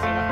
Thanks,